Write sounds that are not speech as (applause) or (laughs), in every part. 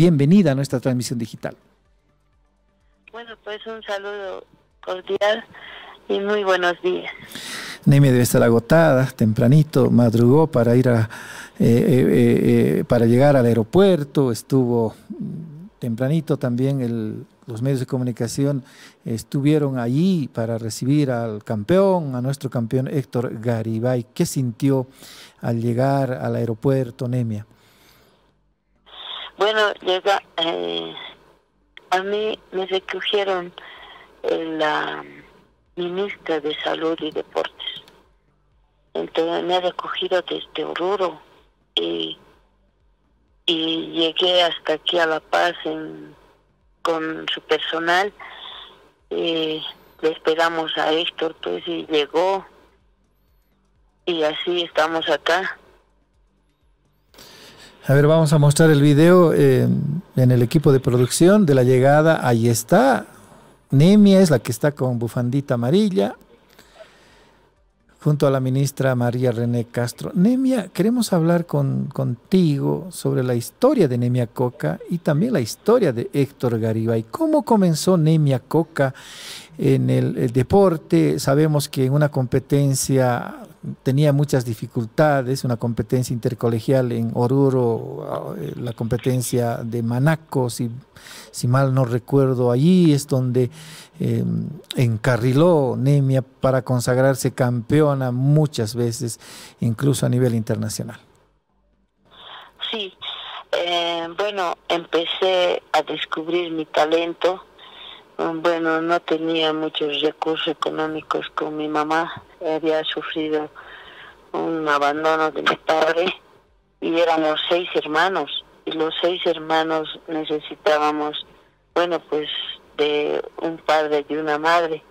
bienvenida a nuestra transmisión digital. Bueno, pues un saludo cordial y muy buenos días. Nemia debe estar agotada, tempranito, madrugó para ir a, eh, eh, eh, para llegar al aeropuerto, estuvo tempranito también los medios de comunicación estuvieron allí para recibir al campeón, a nuestro campeón Héctor Garibay. ¿Qué sintió al llegar al aeropuerto, Nemia? Bueno, llega, a mí me recogieron la ministra de Salud y Deportes. Entonces me ha recogido desde Oruro y, y llegué hasta aquí a La Paz con su personal. Y le esperamos a Héctor, pues, y llegó. Y así estamos acá. A ver, vamos a mostrar el video eh, en el equipo de producción de la llegada. Ahí está. Nemia es la que está con bufandita amarilla, junto a la ministra María René Castro. Nemia, queremos hablar con, contigo sobre la historia de Nemia Coca y también la historia de Héctor Garibay. ¿Cómo comenzó Nemia Coca en el deporte? Sabemos que en una competencia tenía muchas dificultades, una competencia intercolegial en Oruro, eh, la competencia de Manaco, si, mal no recuerdo, allí es donde eh, encarriló Nemia para consagrarse campeona muchas veces, incluso a nivel internacional. Sí, eh, bueno, empecé a descubrir mi talento. Bueno, no tenía muchos recursos económicos con mi mamá, había sufrido un abandono de mi padre y éramos seis hermanos. Y los seis hermanos necesitábamos, bueno, pues de un padre y una madre,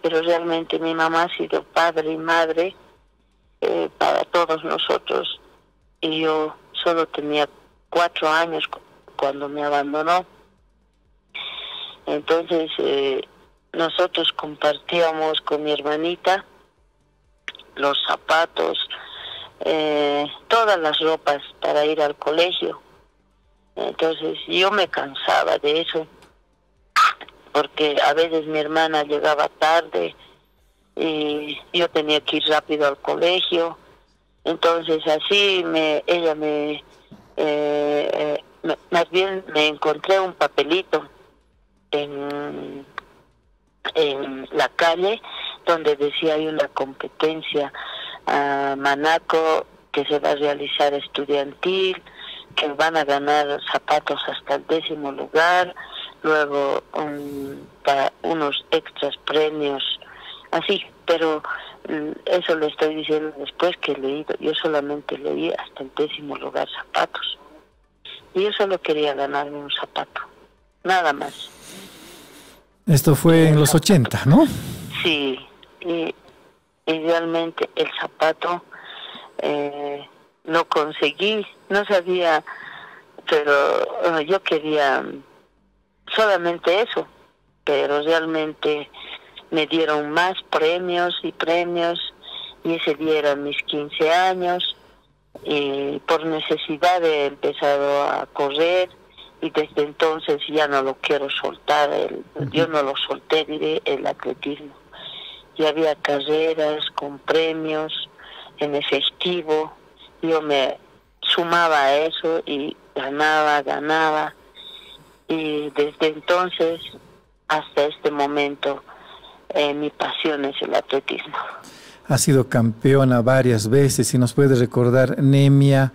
pero realmente mi mamá ha sido padre y madre eh, para todos nosotros. Y yo solo tenía cuatro años cuando me abandonó. Entonces eh, nosotros compartíamos con mi hermanita los zapatos, eh, todas las ropas para ir al colegio. Entonces yo me cansaba de eso, porque a veces mi hermana llegaba tarde y yo tenía que ir rápido al colegio. Entonces así me, ella me, eh, más bien me encontré un papelito en, la calle donde decía hay una competencia a Manaco que se va a realizar estudiantil, que van a ganar zapatos hasta el décimo lugar, luego para unos extras premios, así, pero mm, eso lo estoy diciendo después que he leído, yo solamente leí hasta el décimo lugar zapatos. Y yo solo quería ganarme un zapato, nada más. Esto fue en los 80, ¿no? Sí, y, idealmente el zapato eh, lo conseguí, no sabía, pero yo quería solamente eso, pero realmente me dieron más premios y premios y ese día eran mis 15 años y por necesidad he empezado a correr y desde entonces ya no lo quiero soltar, el, yo no lo solté, diré, el atletismo y había carreras con premios en efectivo. Yo me sumaba a eso y ganaba, ganaba. Y desde entonces hasta este momento eh, mi pasión es el atletismo. Ha sido campeona varias veces y nos puede recordar, Nemia,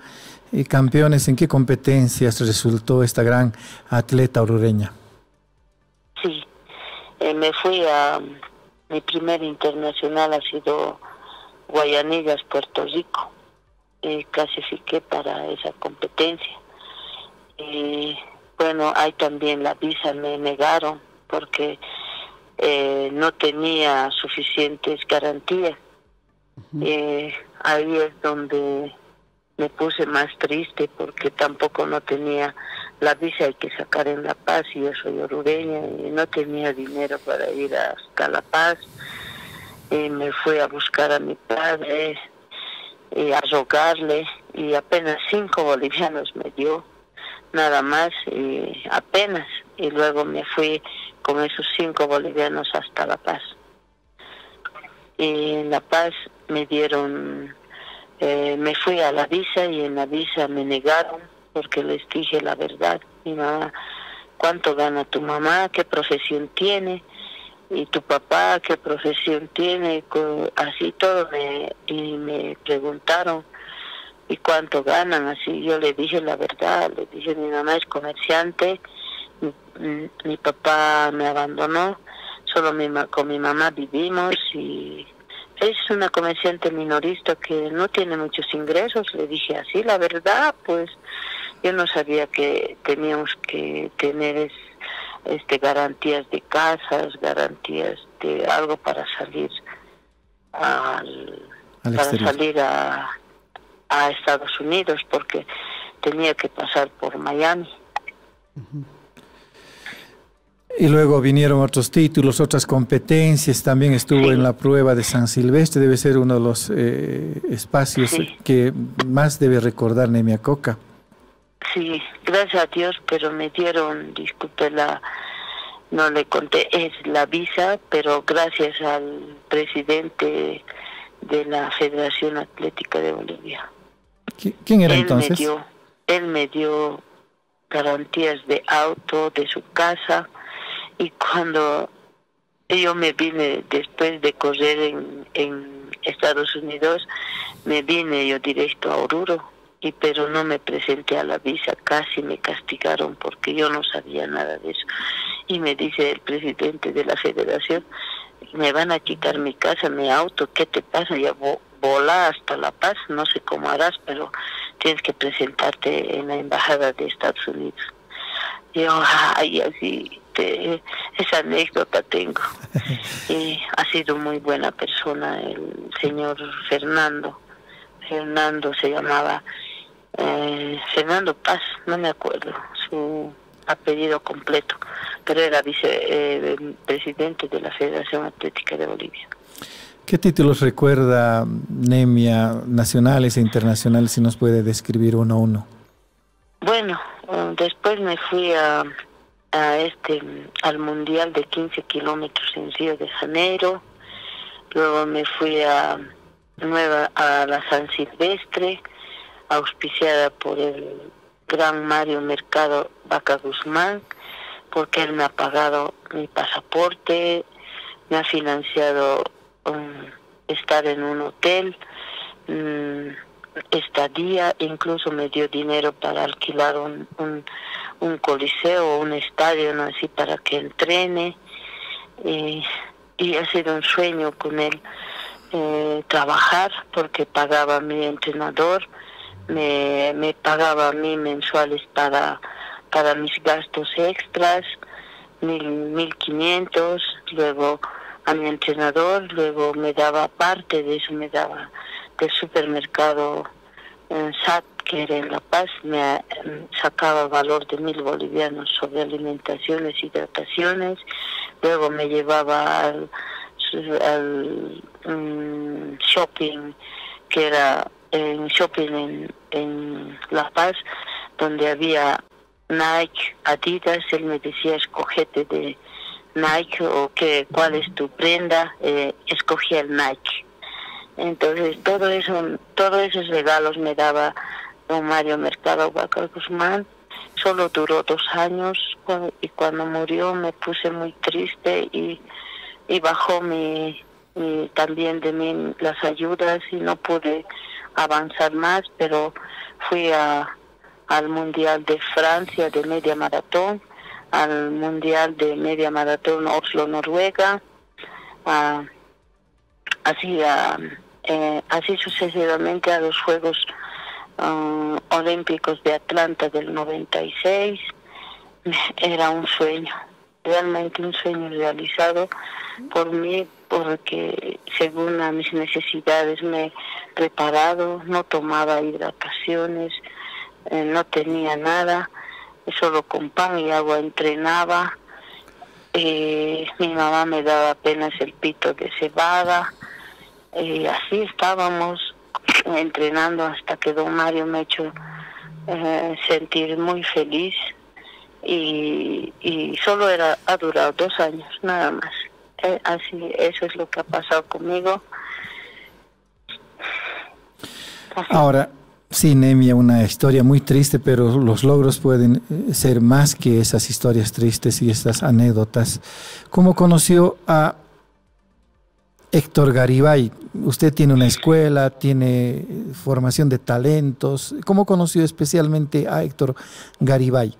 eh, campeones, ¿en qué competencias resultó esta gran atleta orureña? Sí, eh, me fui a mi primer internacional ha sido Guayanillas, Puerto Rico. y clasifiqué para esa competencia. Y bueno, ahí también la visa me negaron porque eh, no tenía suficientes garantías. Eh, ahí es donde me puse más triste porque tampoco no tenía la visa hay que sacar en La Paz y yo soy orureña y no tenía dinero para ir hasta La Paz y me fui a buscar a mi padre y a rogarle y apenas cinco bolivianos me dio nada más, y apenas. Y luego me fui con esos cinco bolivianos hasta La Paz. Y en La Paz me dieron, eh, me fui a la visa y en la visa me negaron porque les dije la verdad. Mi mamá, ¿cuánto gana tu mamá? ¿Qué profesión tiene? y tu papá qué profesión tiene, así todo me, y me preguntaron y cuánto ganan, así yo le dije la verdad, le dije mi mamá es comerciante, mi, papá me abandonó, solo mi, con mi mamá vivimos y es una comerciante minorista que no tiene muchos ingresos, le dije así la verdad, pues yo no sabía que teníamos que tener este garantías de casas, garantías de algo para salir al, para salir a, a Estados Unidos porque tenía que pasar por Miami. Y luego vinieron otros títulos, otras competencias, también estuvo en la prueba de San Silvestre, debe ser uno de los eh, espacios que más debe recordar Nemia Coca. Sí, gracias a Dios, pero me dieron, disculpe la, no le conté, es la visa, pero gracias al presidente de la Federación Atlética de Bolivia. ¿Quién era entonces? Me dio, él me dio garantías de auto, de su casa, y cuando yo me vine después de correr en, Estados Unidos, me vine yo directo a Oruro y pero no me presenté a la visa, casi me castigaron porque yo no sabía nada de eso. Y me dice el presidente de la federación, me van a quitar mi casa, mi auto, ¿qué te pasa? Ya volá hasta La Paz, no sé cómo harás, pero tienes que presentarte en la embajada de Estados Unidos. Yo, ay, así, esa anécdota tengo. (laughs) y ha sido muy buena persona el señor Fernando. Fernando se llamaba eh, Fernando Paz, no me acuerdo su apellido completo, pero era vicepresidente eh, de la Federación Atlética de Bolivia. ¿Qué títulos recuerda Nemia, nacionales e internacionales, si nos puede describir uno a uno? Bueno, eh, después me fui a, a este al Mundial de 15 kilómetros en Río de Janeiro, luego me fui a Nueva a la San Silvestre, auspiciada por el gran Mario Mercado Vaca Guzmán, porque él me ha pagado mi pasaporte, me ha financiado um, estar en un hotel, um, estadía, incluso me dio dinero para alquilar un, un, un coliseo, un estadio, así para que entrene. Y, y ha sido un sueño con él eh, trabajar porque pagaba mi entrenador me, me pagaba a mí mensuales para, para mis gastos extras, mil, mil quinientos, luego a mi entrenador, luego me daba parte de eso, me daba del supermercado en SAT, que era en La Paz, me sacaba valor de mil bolivianos sobre alimentaciones, hidrataciones, luego me llevaba al, mm, shopping, que era en shopping en, en La Paz, donde había Nike, Adidas, él me decía, escogete de Nike o que, cuál es tu prenda, eh, escogía el Nike. Entonces, todo eso, todos esos regalos me daba don Mario Mercado Huacal Guzmán. Solo duró dos años y cuando murió me puse muy triste y, y bajó mi, también de mí las ayudas y no pude avanzar más, pero fui a, al Mundial de Francia de media maratón, al Mundial de media maratón Oslo, Noruega, así, eh, así sucesivamente a los Juegos um, Olímpicos de Atlanta del 96. (laughs) Era un sueño, realmente un sueño realizado por mí, porque según a mis necesidades me he preparado, no tomaba hidrataciones, eh, no tenía nada, solo con pan y agua entrenaba. Eh, mi mamá me daba apenas el pito de cebada. Y así estábamos entrenando hasta que don Mario me echó eh, sentir muy feliz y, y solo era ha durado dos años nada más. Eh, así eso es lo que ha pasado conmigo. Ahora sí Nemia una historia muy triste pero los logros pueden eh, ser más que esas historias tristes y estas anécdotas. Cómo conoció a Héctor Garibay, usted tiene una escuela, tiene formación de talentos. ¿Cómo conoció especialmente a Héctor Garibay?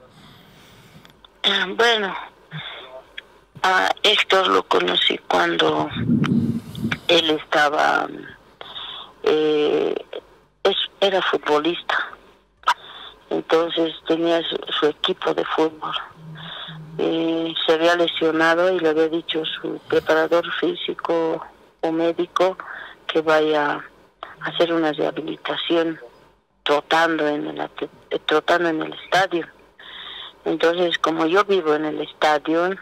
Ah, bueno, a Héctor lo conocí cuando él estaba, eh, era futbolista, entonces tenía su, equipo de fútbol. Eh, se había lesionado y le había dicho su preparador físico o médico que vaya a hacer una rehabilitación trotando en el, trotando en el estadio. Entonces, como yo vivo en el estadio,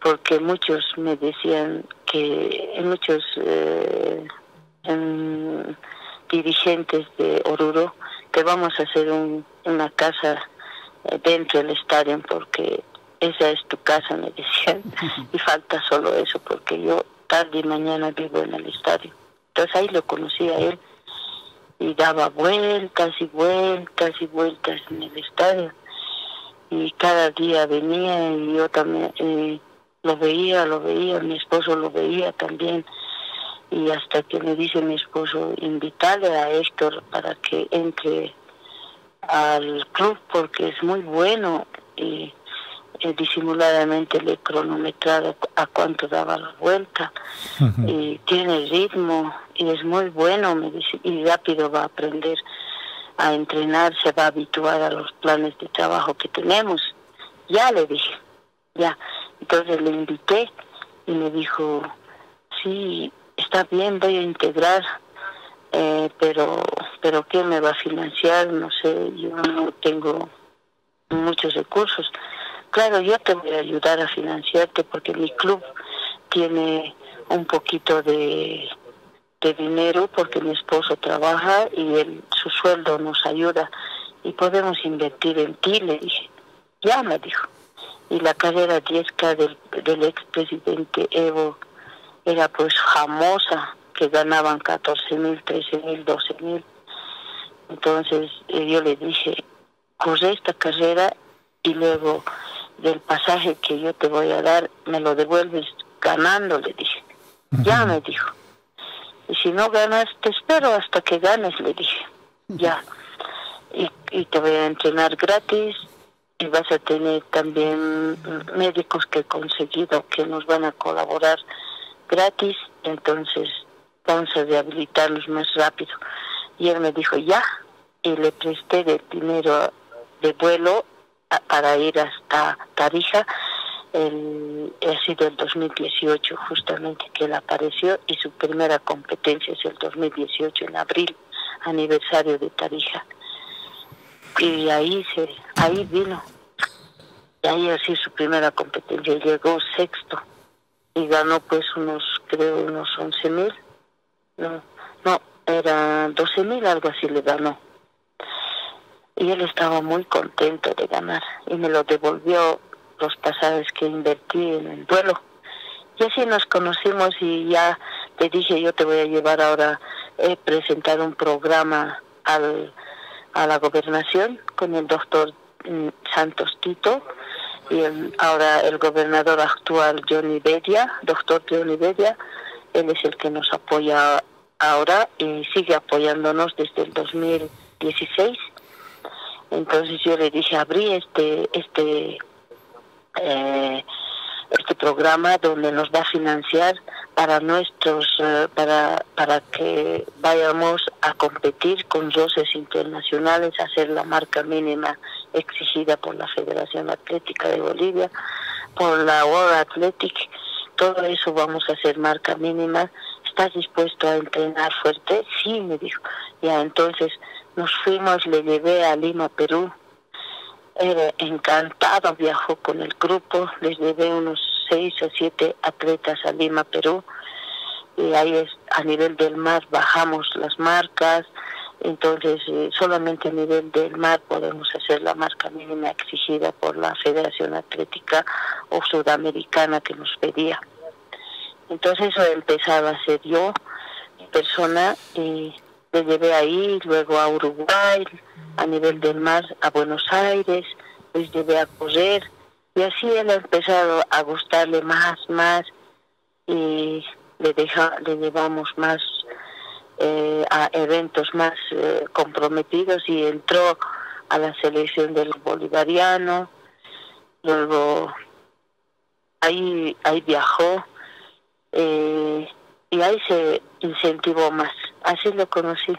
porque muchos me decían que muchos eh, dirigentes de Oruro que vamos a hacer una casa eh, dentro del estadio porque esa es tu casa, me decían, (laughs) y falta solo eso porque yo tarde y mañana vivo en el estadio. Entonces ahí lo conocí a él y daba vueltas y vueltas y vueltas en el estadio. Y cada día venía y yo también eh, lo veía, lo veía, mi esposo lo veía también. Y hasta que me dice mi esposo, invitarle a Héctor para que entre al club porque es muy bueno y eh, disimuladamente le cronometrado a cuánto daba la vuelta y tiene ritmo y es muy bueno me dice, y rápido va a aprender a entrenar, se va a habituar a los planes de trabajo que tenemos. Ya le dije, ya. Entonces le invité y me dijo, sí, está bien, voy a integrar, eh, pero, pero ¿qué me va a financiar? No sé, yo no tengo muchos recursos claro, yo te voy a ayudar a financiarte porque mi club tiene un poquito de, dinero porque mi esposo trabaja y él, su sueldo nos ayuda y podemos invertir en ti, le dije. Ya me dijo. Y la carrera 10K del, del expresidente Evo era pues famosa, que ganaban 14 mil, 13 mil, 12 mil. Entonces eh, yo le dije, corre esta carrera y luego del pasaje que yo te voy a dar, me lo devuelves ganando, le dije. Ya me dijo. Y si no ganas, te espero hasta que ganes, le dije. Ya. Y, y te voy a entrenar gratis y vas a tener también médicos que he conseguido que nos van a colaborar gratis, entonces vamos a rehabilitarlos más rápido. Y él me dijo, ya, y le presté el dinero de vuelo para ir hasta Tarija. El, ha sido el 2018 justamente que él apareció y su primera competencia es el 2018 en abril, aniversario de Tarija. Y ahí se, ahí vino. Y ahí así su primera competencia. Llegó sexto y ganó pues unos, creo, unos 11 mil. No, no, era 12 mil, algo así le ganó y él estaba muy contento de ganar y me lo devolvió los pasajes que invertí en el duelo. Y así nos conocimos y ya te dije yo te voy a llevar ahora a presentar un programa al, a la gobernación con el doctor mm, Santos Tito y ahora el gobernador actual Johnny Bedia, doctor Johnny Bedia, él es el que nos apoya ahora y sigue apoyándonos desde el 2016 entonces yo le dije, abrí este, este, eh, este programa donde nos va a financiar para nuestros, eh, para, para que vayamos a competir con roces internacionales, hacer la marca mínima exigida por la Federación Atlética de Bolivia, por la World Athletic, todo eso vamos a hacer marca mínima. ¿Estás dispuesto a entrenar fuerte? Sí, me dijo. Ya, entonces nos fuimos, le llevé a Lima, Perú. Era encantado, viajó con el grupo, les llevé unos seis o siete atletas a Lima, Perú. Y ahí es, a nivel del mar bajamos las marcas, Entonces, eh, solamente a nivel del mar podemos hacer la marca mínima exigida por la Federación Atlética o Sudamericana que nos pedía. Entonces, eso empezaba a hacer yo, persona, y le llevé ahí, luego a Uruguay, a nivel del mar, a Buenos Aires, les llevé a correr, y así él ha empezado a gustarle más, más, y le, deja, le llevamos más eh, a eventos más eh, comprometidos y entró a la selección del bolivariano, luego ahí, ahí viajó eh, y ahí se incentivó más, así lo conocí.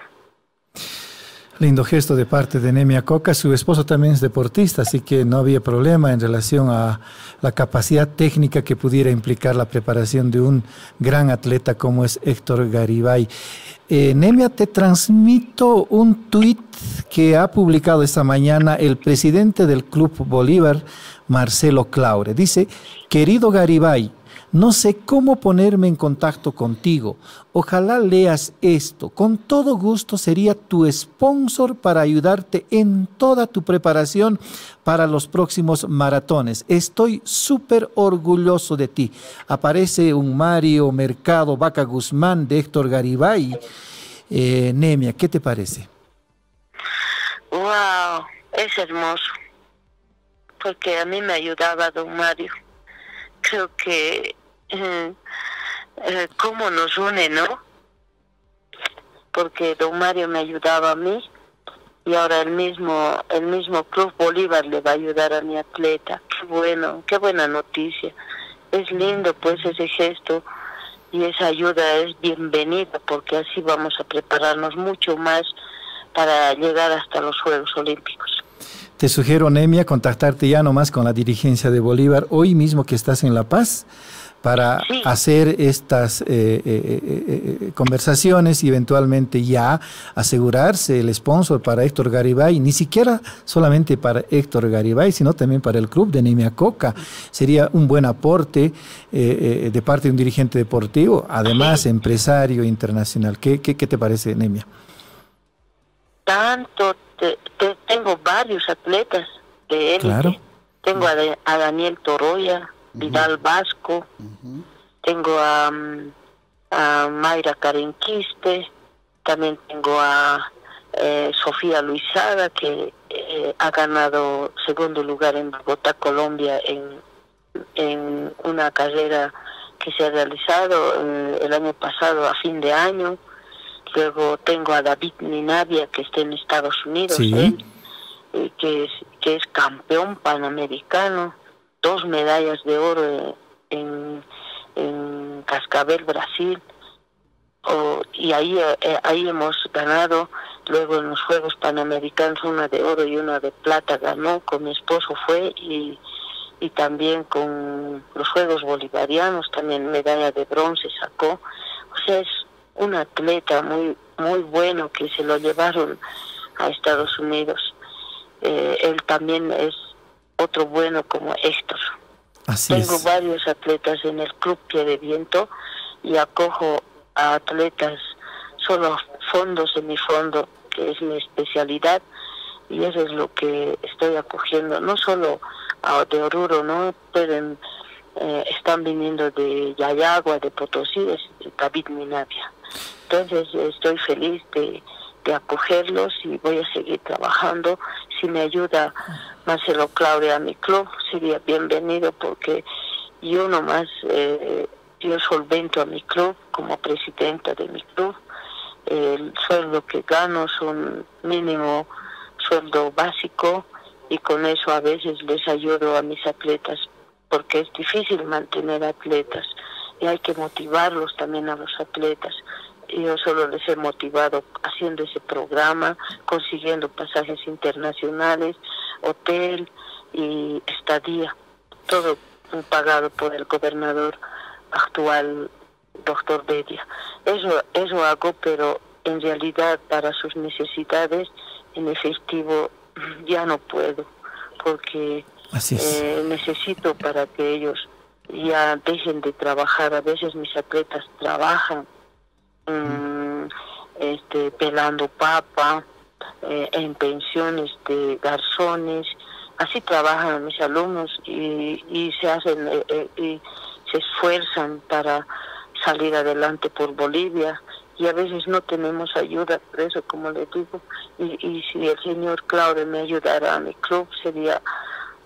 Lindo gesto de parte de Nemia Coca. Su esposo también es deportista, así que no había problema en relación a la capacidad técnica que pudiera implicar la preparación de un gran atleta como es Héctor Garibay. Eh, Nemia, te transmito un tuit que ha publicado esta mañana el presidente del Club Bolívar, Marcelo Claure. Dice, querido Garibay, no sé cómo ponerme en contacto contigo. Ojalá leas esto. Con todo gusto sería tu sponsor para ayudarte en toda tu preparación para los próximos maratones. Estoy súper orgulloso de ti. Aparece un Mario Mercado Vaca Guzmán de Héctor Garibay. Eh, Nemia, ¿qué te parece? Wow, es hermoso. Porque a mí me ayudaba don Mario. Creo que eh, cómo nos une, ¿no? Porque don Mario me ayudaba a mí y ahora el mismo el mismo Club Bolívar le va a ayudar a mi atleta. Qué bueno, qué buena noticia. Es lindo pues ese gesto y esa ayuda es bienvenida porque así vamos a prepararnos mucho más para llegar hasta los Juegos Olímpicos. Te sugiero, Nemia, contactarte ya nomás con la dirigencia de Bolívar hoy mismo que estás en La Paz para hacer estas eh, eh, eh, conversaciones y eventualmente ya asegurarse el sponsor para Héctor Garibay, ni siquiera solamente para Héctor Garibay, sino también para el club de Nemia Coca. Sería un buen aporte de parte de un dirigente deportivo, además empresario internacional. ¿Qué, qué, te parece, Nemia? Tanto, tengo varios atletas de élite. Tengo a Daniel Toroya, Vidal Vasco, tengo a, a, Mayra Carenquiste, también tengo a eh, Sofía Luisaga, que eh, ha ganado segundo lugar en Bogotá, Colombia, en, en una carrera que se ha realizado eh, el año pasado a fin de año. Luego tengo a David Ninavia, que está en Estados Unidos, que, es, que es campeón panamericano dos medallas de oro en, en Cascabel, Brasil. y ahí, eh, ahí hemos ganado, luego en los Juegos Panamericanos una de oro y una de plata ganó, con mi esposo fue y, y también con los Juegos Bolivarianos también medalla de bronce sacó. O sea, es un atleta muy, muy bueno que se lo llevaron a Estados Unidos. Eh, él también es otro bueno como Héctor. Tengo varios atletas en el club Pie de Viento y acojo a atletas solo fondos en mi fondo, que es mi especialidad, y eso es lo que estoy acogiendo, no solo a, de Oruro, ¿no? Pueden, eh, están viniendo de Yayagua, de Potosí, de David Minavia. Entonces estoy feliz de de acogerlos y voy a seguir trabajando. Si me ayuda Marcelo Claudia a mi club, sería bienvenido porque yo nomás, eh, yo solvento a mi club como presidenta de mi club. El sueldo que gano es un mínimo sueldo básico y con eso a veces les ayudo a mis atletas porque es difícil mantener atletas y hay que motivarlos también a los atletas yo solo les he motivado haciendo ese programa, consiguiendo pasajes internacionales, hotel y estadía, todo pagado por el gobernador actual, doctor Bedia. Eso, eso hago, pero en realidad para sus necesidades en efectivo ya no puedo, porque eh, necesito para que ellos ya dejen de trabajar. A veces mis atletas trabajan Mm, este, pelando papa, eh, en pensiones de garzones, así trabajan mis alumnos y, y se hacen eh, eh, y se esfuerzan para salir adelante por Bolivia. Y a veces no tenemos ayuda, por eso como le digo, y, y si el señor Claudio me ayudara a mi club sería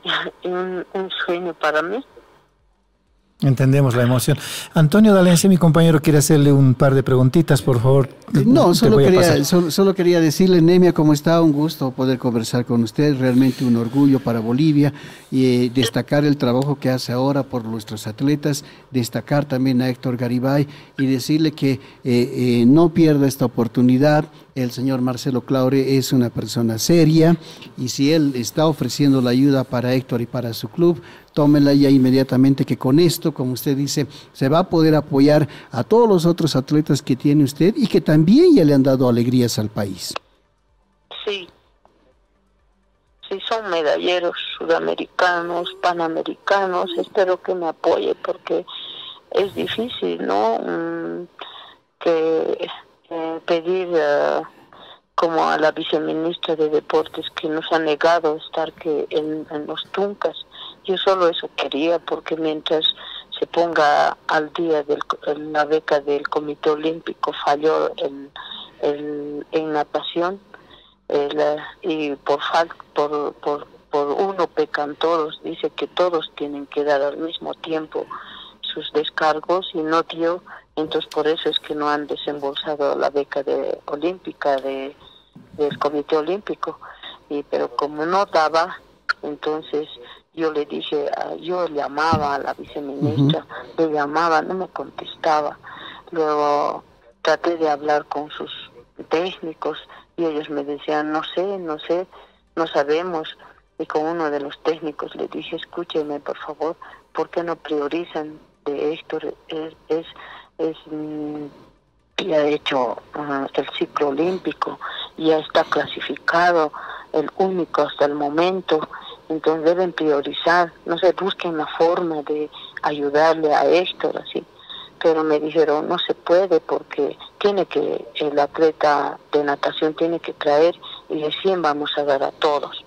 (laughs) un, un sueño para mí. Entendemos la emoción. Antonio Dalencia, mi compañero, quiere hacerle un par de preguntitas, por favor. No, solo quería, solo, quería decirle, Nemia, cómo está, un gusto poder conversar con usted, realmente un orgullo para Bolivia y eh, destacar el trabajo que hace ahora por nuestros atletas, destacar también a Héctor Garibay y decirle que eh, eh, no pierda esta oportunidad. El señor Marcelo Claure es una persona seria y si él está ofreciendo la ayuda para Héctor y para su club, tómela ya inmediatamente que con esto, como usted dice, se va a poder apoyar a todos los otros atletas que tiene usted y que también ya le han dado alegrías al país. Sí, sí son medalleros sudamericanos, panamericanos, espero que me apoye porque es difícil, ¿no? Mm, que eh, pedir como a la viceministra de Deportes que nos ha negado estar que en, en los Tuncas. Yo solo eso quería porque mientras se ponga al día del, la beca del Comité Olímpico falló en, en, natación y por, por, por, por uno pecan todos, dice que todos tienen que dar al mismo tiempo sus descargos y no dio, entonces por eso es que no han desembolsado la beca de olímpica de, del Comité Olímpico. Y, pero como no daba, entonces yo le dije, ah, yo llamaba a la viceministra, le llamaba, no me contestaba. Luego traté de hablar con sus técnicos y ellos me decían, no sé, no sé, no sabemos. Y con uno de los técnicos le dije, escúcheme por favor, ¿por qué no priorizan de Héctor? Es, es, mm, ha hecho el ciclo olímpico, ya está clasificado, el único hasta el momento entonces deben priorizar, no se busquen la forma de ayudarle a Héctor así. Pero me dijeron, no se puede porque tiene que, el atleta de natación tiene que traer y recién vamos a dar a todos.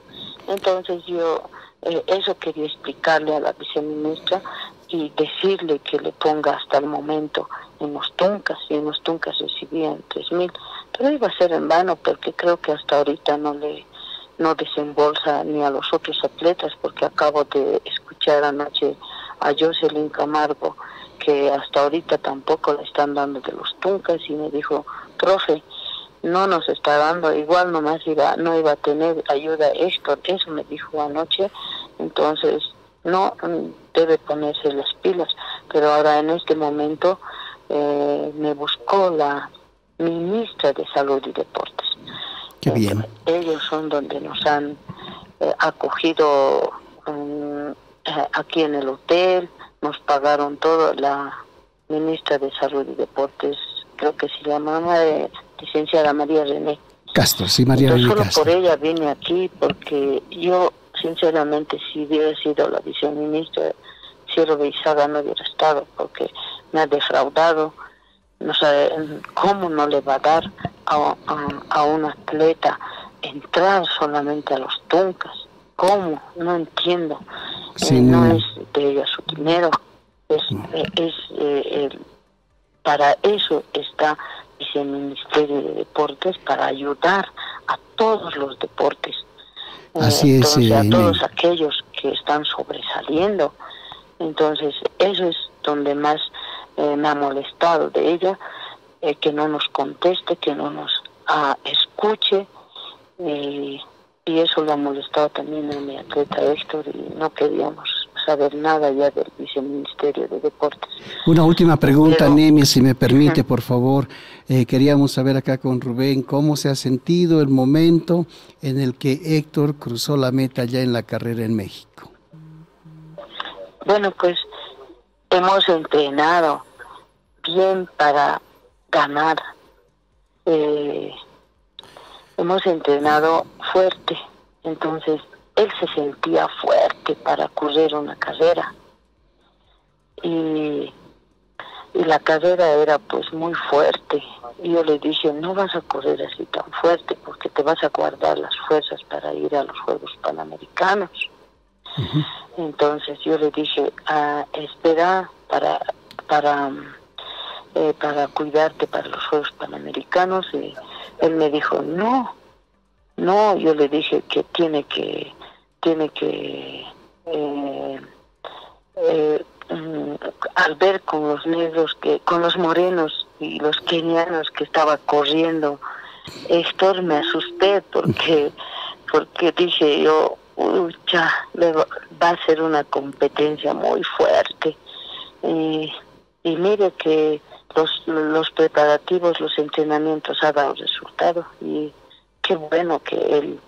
Entonces yo eh, eso quería explicarle a la viceministra y decirle que le ponga hasta el momento en los tuncas, y en los tuncas recibían tres mil, pero iba a ser en vano porque creo que hasta ahorita no le no desembolsa ni a los otros atletas, porque acabo de escuchar anoche a Jocelyn Camargo que hasta ahorita tampoco le están dando de los tuncas y me dijo, profe, no nos está dando, igual nomás iba, no iba a tener ayuda esto, eso me dijo anoche, entonces no debe ponerse las pilas, pero ahora en este momento eh, me buscó la ministra de Salud y Deportes bien. Ellos son donde nos han eh, acogido mm, eh, aquí en el hotel, nos pagaron todo. La ministra de Salud y Deportes, creo que se llamaba eh, licenciada María René. Castro, sí, María René Solo por ella vine aquí porque yo, sinceramente, si hubiera sido la viceministra, Ciro Beizaga no hubiera estado porque me ha defraudado no sé cómo no le va a dar a, a, un atleta entrar solamente a los tuncas. ¿Cómo? No entiendo. Eh, no es de ella su dinero. Es, eh, es eh, para eso está ese Ministerio de Deportes, para ayudar a todos los deportes. Así es. a todos aquellos que están sobresaliendo. Entonces, eso es donde más eh, me ha molestado de ella, eh, que no nos conteste, que no nos ah, escuche. y eso le ha molestado también a mi atleta Héctor y no queríamos saber nada ya del viceministerio de deportes. Una última pregunta, Nemi, si me permite, por favor. Eh, queríamos saber acá con Rubén cómo se ha sentido el momento en el que Héctor cruzó la meta ya en la carrera en México. Bueno, pues hemos entrenado bien para ganar. Eh, hemos entrenado fuerte, entonces él se sentía fuerte para correr una carrera. Y y la carrera era pues muy fuerte. Y yo le dije, no vas a correr así tan fuerte porque te vas a guardar las fuerzas para ir a los Juegos Panamericanos. Entonces yo le dije, ah, espera para, para, eh, para cuidarte para los Juegos Panamericanos. Y él me dijo, no, no, yo le dije que tiene que, tiene que eh, eh, mm, al ver con los negros que con los morenos y los kenianos que estaba corriendo Héctor me asusté porque (laughs) porque dije yo ya va a ser una competencia muy fuerte y, y mire que los, los preparativos los entrenamientos ha dado resultado y qué bueno que él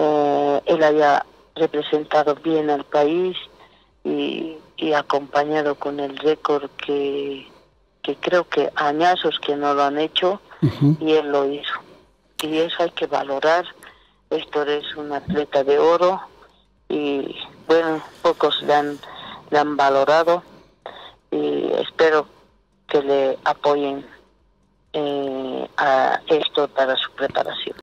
eh, él haya representado bien al país y, acompañado con el récord que, que creo que añazos que no lo han hecho y él lo hizo. Y eso hay que valorar. Héctor es un atleta de oro y bueno, pocos le han, le han valorado y espero que le apoyen eh, a esto para su preparación.